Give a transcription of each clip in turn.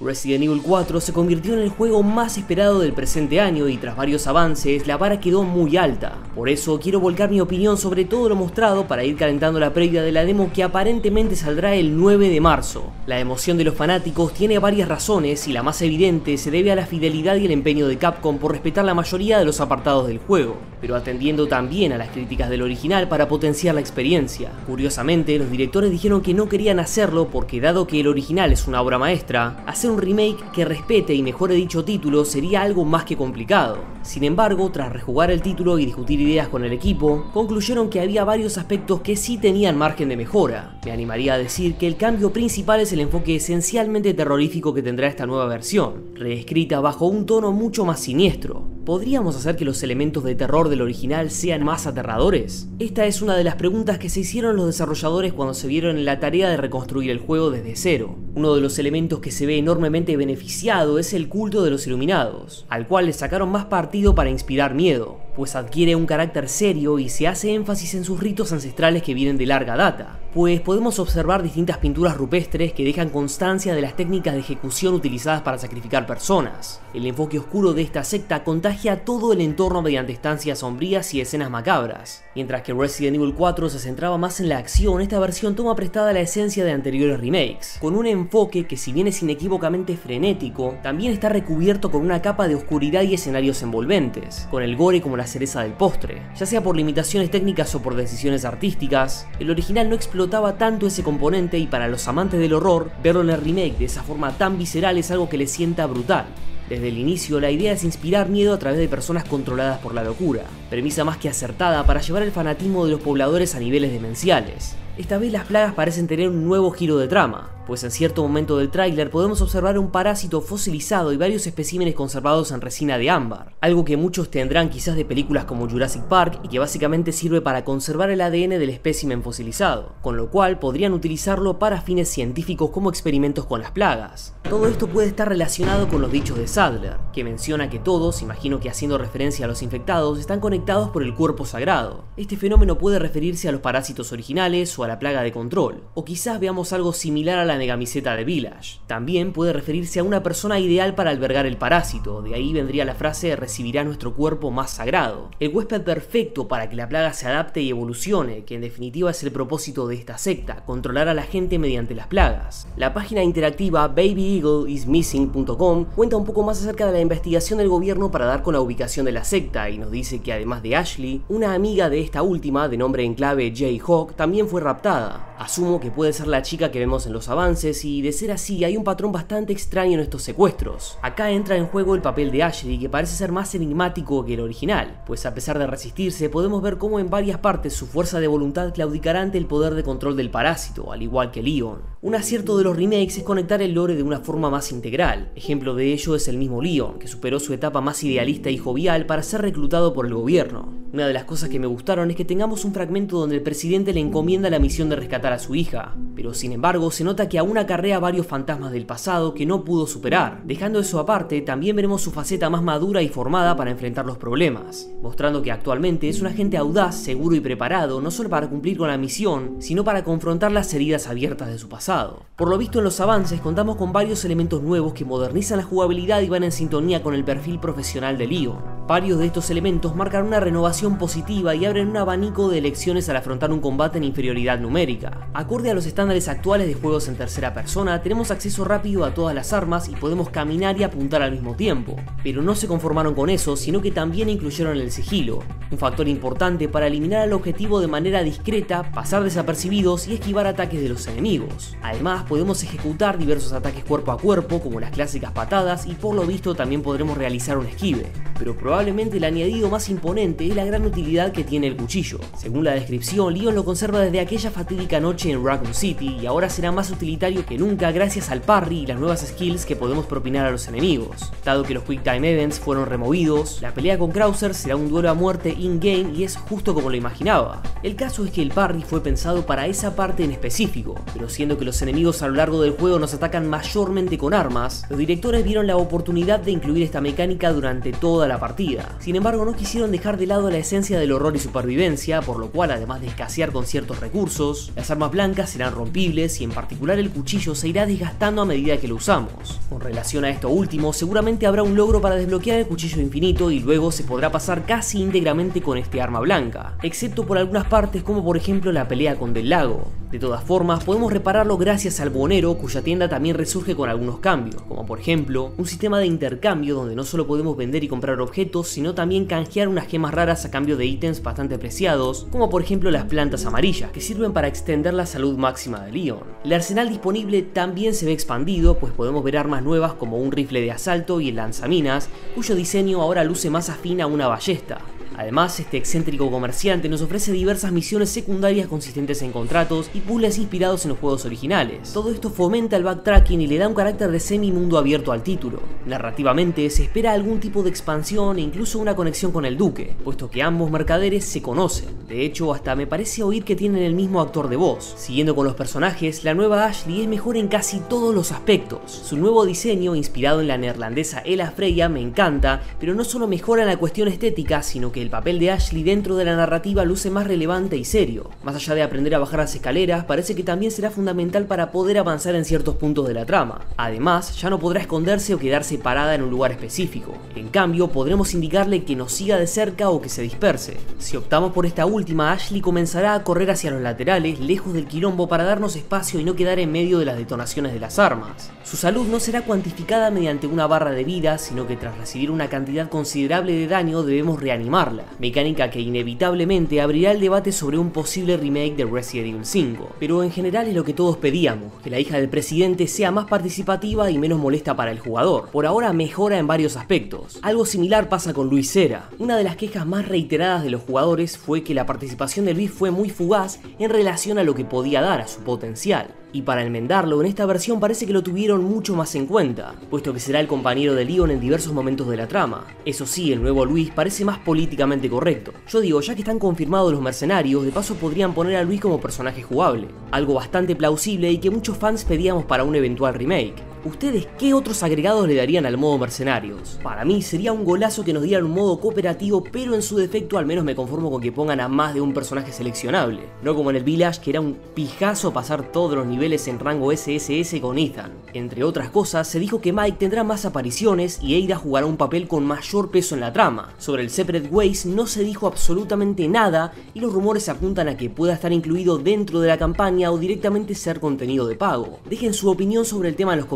Resident Evil 4 se convirtió en el juego más esperado del presente año y tras varios avances la vara quedó muy alta. Por eso quiero volcar mi opinión sobre todo lo mostrado para ir calentando la previa de la demo que aparentemente saldrá el 9 de marzo. La emoción de los fanáticos tiene varias razones y la más evidente se debe a la fidelidad y el empeño de Capcom por respetar la mayoría de los apartados del juego, pero atendiendo también a las críticas del original para potenciar la experiencia. Curiosamente, los directores dijeron que no querían hacerlo porque dado que el original es una obra maestra, hacer un remake que respete y mejore dicho título sería algo más que complicado. Sin embargo, tras rejugar el título y discutir ideas con el equipo, concluyeron que había varios aspectos que sí tenían margen de mejora. Me animaría a decir que el cambio principal es el enfoque esencialmente terrorífico que tendrá esta nueva versión, reescrita bajo un tono mucho más siniestro. ¿Podríamos hacer que los elementos de terror del original sean más aterradores? Esta es una de las preguntas que se hicieron los desarrolladores cuando se vieron en la tarea de reconstruir el juego desde cero. Uno de los elementos que se ve enormemente beneficiado es el culto de los iluminados, al cual le sacaron más partido para inspirar miedo, pues adquiere un carácter serio y se hace énfasis en sus ritos ancestrales que vienen de larga data, pues podemos observar distintas pinturas rupestres que dejan constancia de las técnicas de ejecución utilizadas para sacrificar personas. El enfoque oscuro de esta secta contagia todo el entorno mediante estancias sombrías y escenas macabras. Mientras que Resident Evil 4 se centraba más en la acción, esta versión toma prestada la esencia de anteriores remakes, con un enfoque que si bien es inequívocamente frenético, también está recubierto con una capa de oscuridad y escenarios envolventes, con el gore como la cereza del postre. Ya sea por limitaciones técnicas o por decisiones artísticas, el original no explotaba tanto ese componente y para los amantes del horror, verlo en el remake de esa forma tan visceral es algo que le sienta brutal. Desde el inicio, la idea es inspirar miedo a través de personas controladas por la locura, premisa más que acertada para llevar el fanatismo de los pobladores a niveles demenciales. Esta vez las plagas parecen tener un nuevo giro de trama, pues en cierto momento del tráiler podemos observar un parásito fosilizado y varios especímenes conservados en resina de ámbar, algo que muchos tendrán quizás de películas como Jurassic Park y que básicamente sirve para conservar el ADN del espécimen fosilizado, con lo cual podrían utilizarlo para fines científicos como experimentos con las plagas. Todo esto puede estar relacionado con los dichos de Sadler, que menciona que todos, imagino que haciendo referencia a los infectados, están conectados por el cuerpo sagrado. Este fenómeno puede referirse a los parásitos originales o a la plaga de control, o quizás veamos algo similar a la megamiseta de Village. También puede referirse a una persona ideal para albergar el parásito, de ahí vendría la frase recibirá nuestro cuerpo más sagrado. El huésped perfecto para que la plaga se adapte y evolucione, que en definitiva es el propósito de esta secta, controlar a la gente mediante las plagas. La página interactiva babyeagleismissing.com cuenta un poco más acerca de la investigación del gobierno para dar con la ubicación de la secta y nos dice que además de Ashley, una amiga de esta última, de nombre en clave Jay Hawk, también fue raptada. Asumo que puede ser la chica que vemos en los avances y de ser así hay un patrón bastante extraño en estos secuestros. Acá entra en juego el papel de Ashley que parece ser más enigmático que el original, pues a pesar de resistirse podemos ver cómo en varias partes su fuerza de voluntad claudicará ante el poder de control del parásito, al igual que Leon. Un acierto de los remakes es conectar el lore de una forma más integral. Ejemplo de ello es el mismo Leon, que superó su etapa más idealista y jovial para ser reclutado por el gobierno. Una de las cosas que me gustaron es que tengamos un fragmento donde el presidente le encomienda la misión de rescatar a su hija, pero sin embargo se nota que aún acarrea varios fantasmas del pasado que no pudo superar. Dejando eso aparte, también veremos su faceta más madura y formada para enfrentar los problemas, mostrando que actualmente es un agente audaz, seguro y preparado no solo para cumplir con la misión, sino para confrontar las heridas abiertas de su pasado. Por lo visto en los avances contamos con varios elementos nuevos que modernizan la jugabilidad y van en sintonía con el perfil profesional de Leon. Varios de estos elementos marcan una renovación positiva y abren un abanico de elecciones al afrontar un combate en inferioridad numérica. Acorde a los estándares actuales de juegos en tercera persona, tenemos acceso rápido a todas las armas y podemos caminar y apuntar al mismo tiempo. Pero no se conformaron con eso, sino que también incluyeron el sigilo, un factor importante para eliminar al objetivo de manera discreta, pasar desapercibidos y esquivar ataques de los enemigos. Además, podemos ejecutar diversos ataques cuerpo a cuerpo, como las clásicas patadas, y por lo visto también podremos realizar un esquive. Pero probablemente el añadido más imponente es la gran utilidad que tiene el cuchillo. Según la descripción, Leon lo conserva desde aquella fatídica noche en Raccoon City y ahora será más utilitario que nunca gracias al parry y las nuevas skills que podemos propinar a los enemigos. Dado que los Quick Time Events fueron removidos, la pelea con Krauser será un duelo a muerte in-game y es justo como lo imaginaba. El caso es que el parry fue pensado para esa parte en específico, pero siendo que los enemigos a lo largo del juego nos atacan mayormente con armas, los directores vieron la oportunidad de incluir esta mecánica durante toda la partida. Sin embargo, no quisieron dejar de lado la esencia del horror y supervivencia, por lo cual, además de escasear con ciertos recursos, las armas blancas serán rompibles y en particular el cuchillo se irá desgastando a medida que lo usamos. Con relación a esto último, seguramente habrá un logro para desbloquear el cuchillo infinito y luego se podrá pasar casi íntegramente con este arma blanca, excepto por algunas partes como por ejemplo la pelea con Del Lago. De todas formas, podemos repararlo gracias al Bonero, cuya tienda también resurge con algunos cambios, como por ejemplo un sistema de intercambio donde no solo podemos vender y comprar objetos, sino también canjear unas gemas raras a cambio de ítems bastante apreciados, como por ejemplo las plantas amarillas, que sirven para extender la salud máxima de Leon. El arsenal disponible también se ve expandido, pues podemos ver armas nuevas como un rifle de asalto y el lanzaminas, cuyo diseño ahora luce más afín a una ballesta. Además, este excéntrico comerciante nos ofrece diversas misiones secundarias consistentes en contratos y puzzles inspirados en los juegos originales. Todo esto fomenta el backtracking y le da un carácter de semi-mundo abierto al título. Narrativamente, se espera algún tipo de expansión e incluso una conexión con el duque, puesto que ambos mercaderes se conocen. De hecho, hasta me parece oír que tienen el mismo actor de voz. Siguiendo con los personajes, la nueva Ashley es mejor en casi todos los aspectos. Su nuevo diseño, inspirado en la neerlandesa Ella Freya, me encanta, pero no solo mejora la cuestión estética, sino que el papel de Ashley dentro de la narrativa luce más relevante y serio. Más allá de aprender a bajar las escaleras, parece que también será fundamental para poder avanzar en ciertos puntos de la trama. Además, ya no podrá esconderse o quedarse parada en un lugar específico. En cambio, podremos indicarle que nos siga de cerca o que se disperse. Si optamos por esta última, Ashley comenzará a correr hacia los laterales, lejos del quilombo para darnos espacio y no quedar en medio de las detonaciones de las armas. Su salud no será cuantificada mediante una barra de vida, sino que tras recibir una cantidad considerable de daño debemos reanimarla mecánica que inevitablemente abrirá el debate sobre un posible remake de Resident Evil 5. Pero en general es lo que todos pedíamos, que la hija del presidente sea más participativa y menos molesta para el jugador. Por ahora mejora en varios aspectos. Algo similar pasa con Luis Cera. Una de las quejas más reiteradas de los jugadores fue que la participación de Luis fue muy fugaz en relación a lo que podía dar a su potencial y para enmendarlo en esta versión parece que lo tuvieron mucho más en cuenta, puesto que será el compañero de Leon en diversos momentos de la trama. Eso sí, el nuevo Luis parece más políticamente correcto. Yo digo, ya que están confirmados los mercenarios, de paso podrían poner a Luis como personaje jugable, algo bastante plausible y que muchos fans pedíamos para un eventual remake. ¿Ustedes qué otros agregados le darían al modo mercenarios? Para mí sería un golazo que nos dieran un modo cooperativo, pero en su defecto al menos me conformo con que pongan a más de un personaje seleccionable. No como en el Village, que era un pijazo pasar todos los niveles en rango SSS con Ethan. Entre otras cosas, se dijo que Mike tendrá más apariciones y Ada jugará un papel con mayor peso en la trama. Sobre el Separate Ways no se dijo absolutamente nada y los rumores apuntan a que pueda estar incluido dentro de la campaña o directamente ser contenido de pago. Dejen su opinión sobre el tema en los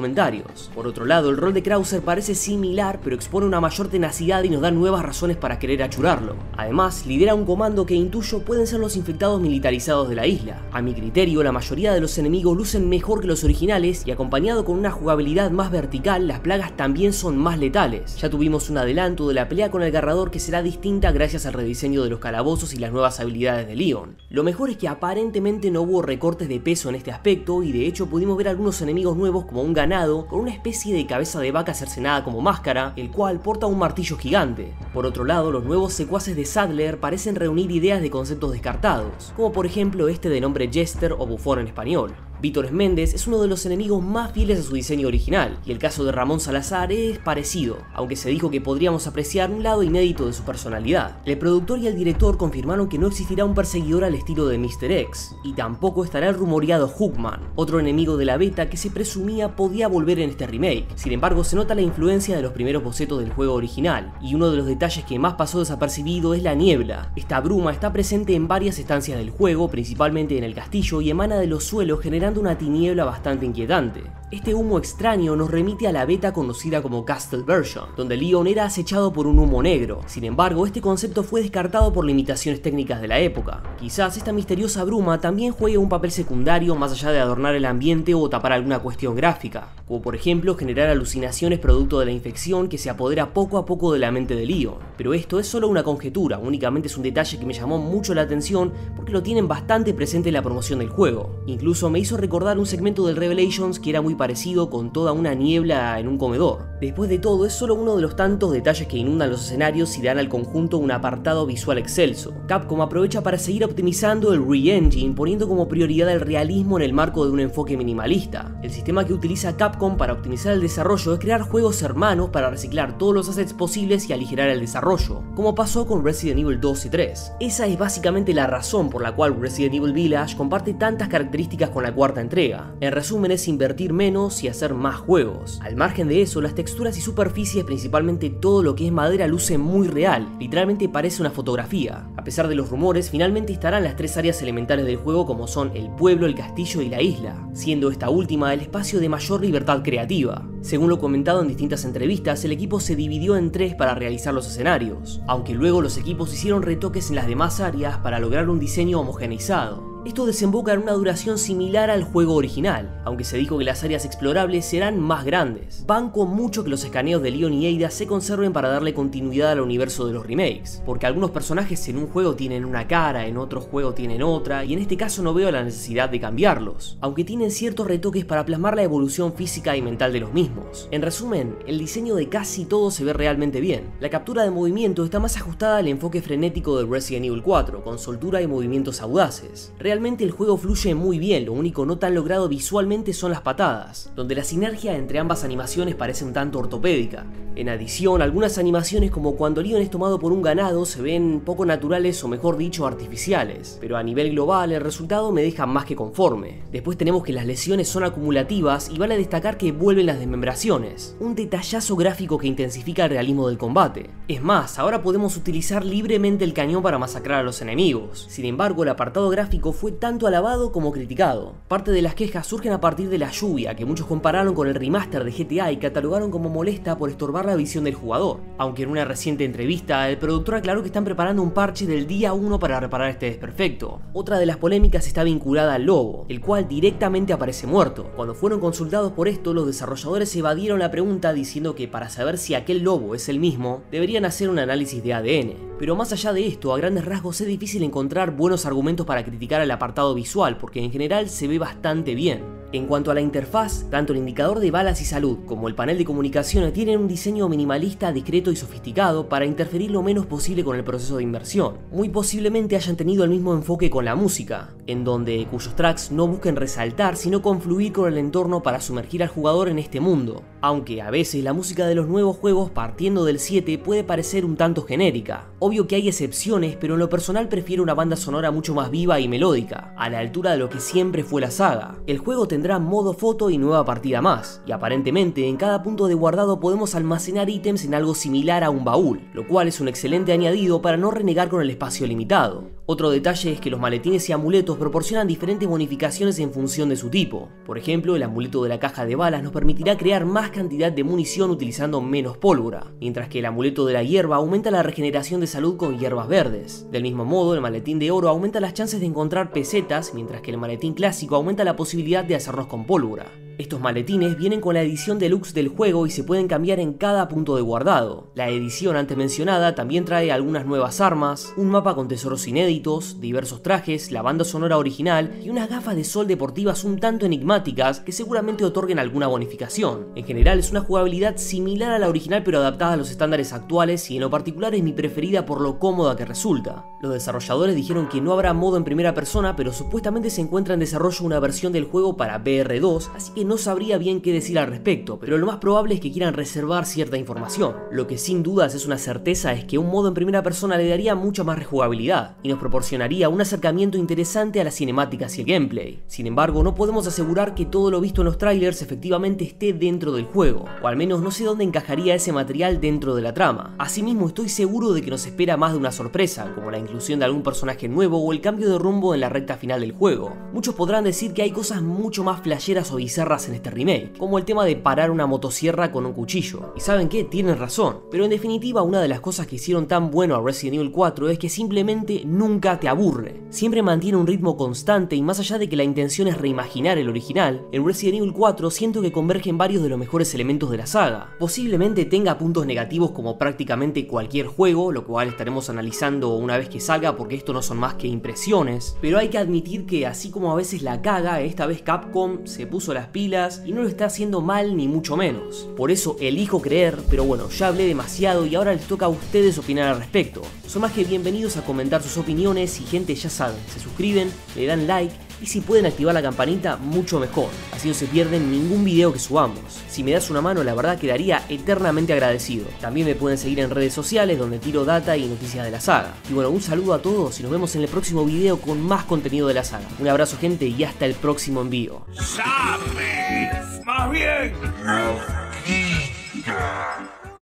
por otro lado, el rol de Krauser parece similar, pero expone una mayor tenacidad y nos da nuevas razones para querer achurarlo. Además, lidera un comando que intuyo pueden ser los infectados militarizados de la isla. A mi criterio, la mayoría de los enemigos lucen mejor que los originales y acompañado con una jugabilidad más vertical, las plagas también son más letales. Ya tuvimos un adelanto de la pelea con el garrador que será distinta gracias al rediseño de los calabozos y las nuevas habilidades de Leon. Lo mejor es que aparentemente no hubo recortes de peso en este aspecto y de hecho pudimos ver algunos enemigos nuevos como un ganado con una especie de cabeza de vaca cercenada como máscara, el cual porta un martillo gigante. Por otro lado, los nuevos secuaces de Sadler parecen reunir ideas de conceptos descartados, como por ejemplo este de nombre Jester o Bufón en español. Víctor Méndez es uno de los enemigos más fieles a su diseño original, y el caso de Ramón Salazar es parecido, aunque se dijo que podríamos apreciar un lado inédito de su personalidad. El productor y el director confirmaron que no existirá un perseguidor al estilo de Mr. X, y tampoco estará el rumoreado Hookman, otro enemigo de la beta que se presumía podía volver en este remake. Sin embargo, se nota la influencia de los primeros bocetos del juego original, y uno de los detalles que más pasó desapercibido es la niebla. Esta bruma está presente en varias estancias del juego, principalmente en el castillo, y emana de los suelos generando una tiniebla bastante inquietante. Este humo extraño nos remite a la beta conocida como Castle Version, donde Leon era acechado por un humo negro. Sin embargo, este concepto fue descartado por limitaciones técnicas de la época. Quizás esta misteriosa bruma también juegue un papel secundario más allá de adornar el ambiente o tapar alguna cuestión gráfica, como por ejemplo generar alucinaciones producto de la infección que se apodera poco a poco de la mente de Leon. Pero esto es solo una conjetura, únicamente es un detalle que me llamó mucho la atención porque lo tienen bastante presente en la promoción del juego. Incluso me hizo recordar un segmento del Revelations que era muy parecido con toda una niebla en un comedor. Después de todo, es solo uno de los tantos detalles que inundan los escenarios y dan al conjunto un apartado visual excelso. Capcom aprovecha para seguir optimizando el re-engine, poniendo como prioridad el realismo en el marco de un enfoque minimalista. El sistema que utiliza Capcom para optimizar el desarrollo es crear juegos hermanos para reciclar todos los assets posibles y aligerar el desarrollo, como pasó con Resident Evil 2 y 3. Esa es básicamente la razón por la cual Resident Evil Village comparte tantas características con la cuarta entrega. En resumen es invertir menos y hacer más juegos. Al margen de eso, las texturas y superficies, principalmente todo lo que es madera, luce muy real, literalmente parece una fotografía. A pesar de los rumores, finalmente estarán las tres áreas elementales del juego como son el pueblo, el castillo y la isla, siendo esta última el espacio de mayor libertad creativa. Según lo comentado en distintas entrevistas, el equipo se dividió en tres para realizar los escenarios, aunque luego los equipos hicieron retoques en las demás áreas para lograr un diseño homogeneizado. Esto desemboca en una duración similar al juego original, aunque se dijo que las áreas explorables serán más grandes. Banco mucho que los escaneos de Leon y Ada se conserven para darle continuidad al universo de los remakes, porque algunos personajes en un juego tienen una cara, en otro juego tienen otra, y en este caso no veo la necesidad de cambiarlos, aunque tienen ciertos retoques para plasmar la evolución física y mental de los mismos. En resumen, el diseño de casi todo se ve realmente bien. La captura de movimiento está más ajustada al enfoque frenético de Resident Evil 4, con soltura y movimientos audaces. El juego fluye muy bien, lo único no tan logrado visualmente son las patadas, donde la sinergia entre ambas animaciones parece un tanto ortopédica. En adición, algunas animaciones como cuando Leon es tomado por un ganado se ven poco naturales o mejor dicho artificiales, pero a nivel global el resultado me deja más que conforme. Después tenemos que las lesiones son acumulativas y vale destacar que vuelven las desmembraciones, un detallazo gráfico que intensifica el realismo del combate. Es más, ahora podemos utilizar libremente el cañón para masacrar a los enemigos. Sin embargo, el apartado gráfico fue tanto alabado como criticado. Parte de las quejas surgen a partir de la lluvia, que muchos compararon con el remaster de GTA y catalogaron como molesta por estorbar la visión del jugador. Aunque en una reciente entrevista, el productor aclaró que están preparando un parche del día 1 para reparar este desperfecto. Otra de las polémicas está vinculada al lobo, el cual directamente aparece muerto. Cuando fueron consultados por esto, los desarrolladores evadieron la pregunta diciendo que para saber si aquel lobo es el mismo, deberían hacer un análisis de ADN. Pero más allá de esto, a grandes rasgos es difícil encontrar buenos argumentos para criticar el apartado visual, porque en general se ve bastante bien. En cuanto a la interfaz, tanto el indicador de balas y salud como el panel de comunicaciones tienen un diseño minimalista, discreto y sofisticado para interferir lo menos posible con el proceso de inversión. Muy posiblemente hayan tenido el mismo enfoque con la música, en donde cuyos tracks no busquen resaltar sino confluir con el entorno para sumergir al jugador en este mundo. Aunque a veces la música de los nuevos juegos partiendo del 7 puede parecer un tanto genérica. Obvio que hay excepciones, pero en lo personal prefiero una banda sonora mucho más viva y melódica, a la altura de lo que siempre fue la saga. El juego modo foto y nueva partida más, y aparentemente en cada punto de guardado podemos almacenar ítems en algo similar a un baúl, lo cual es un excelente añadido para no renegar con el espacio limitado. Otro detalle es que los maletines y amuletos proporcionan diferentes bonificaciones en función de su tipo. Por ejemplo, el amuleto de la caja de balas nos permitirá crear más cantidad de munición utilizando menos pólvora, mientras que el amuleto de la hierba aumenta la regeneración de salud con hierbas verdes. Del mismo modo, el maletín de oro aumenta las chances de encontrar pesetas, mientras que el maletín clásico aumenta la posibilidad de hacernos con pólvora. Estos maletines vienen con la edición deluxe del juego y se pueden cambiar en cada punto de guardado. La edición antes mencionada también trae algunas nuevas armas, un mapa con tesoros inéditos, diversos trajes, la banda sonora original y unas gafas de sol deportivas un tanto enigmáticas que seguramente otorguen alguna bonificación. En general es una jugabilidad similar a la original pero adaptada a los estándares actuales y en lo particular es mi preferida por lo cómoda que resulta. Los desarrolladores dijeron que no habrá modo en primera persona pero supuestamente se encuentra en desarrollo una versión del juego para VR2, así que sabría bien qué decir al respecto, pero lo más probable es que quieran reservar cierta información. Lo que sin dudas es una certeza es que un modo en primera persona le daría mucha más rejugabilidad y nos proporcionaría un acercamiento interesante a las cinemáticas y el gameplay. Sin embargo, no podemos asegurar que todo lo visto en los trailers efectivamente esté dentro del juego, o al menos no sé dónde encajaría ese material dentro de la trama. Asimismo, estoy seguro de que nos espera más de una sorpresa, como la inclusión de algún personaje nuevo o el cambio de rumbo en la recta final del juego. Muchos podrán decir que hay cosas mucho más flasheras o bizarras en este remake, como el tema de parar una motosierra con un cuchillo. Y saben qué, tienen razón, pero en definitiva una de las cosas que hicieron tan bueno a Resident Evil 4 es que simplemente nunca te aburre. Siempre mantiene un ritmo constante y más allá de que la intención es reimaginar el original, en Resident Evil 4 siento que convergen varios de los mejores elementos de la saga. Posiblemente tenga puntos negativos como prácticamente cualquier juego, lo cual estaremos analizando una vez que salga porque esto no son más que impresiones, pero hay que admitir que así como a veces la caga, esta vez Capcom se puso las pilas y no lo está haciendo mal ni mucho menos. Por eso elijo creer, pero bueno, ya hablé demasiado y ahora les toca a ustedes opinar al respecto. Son más que bienvenidos a comentar sus opiniones y gente ya saben, se suscriben, le dan like y si pueden activar la campanita, mucho mejor. Así no se pierden ningún video que subamos. Si me das una mano, la verdad quedaría eternamente agradecido. También me pueden seguir en redes sociales donde tiro data y noticias de la saga. Y bueno, un saludo a todos y nos vemos en el próximo video con más contenido de la saga. Un abrazo gente y hasta el próximo envío.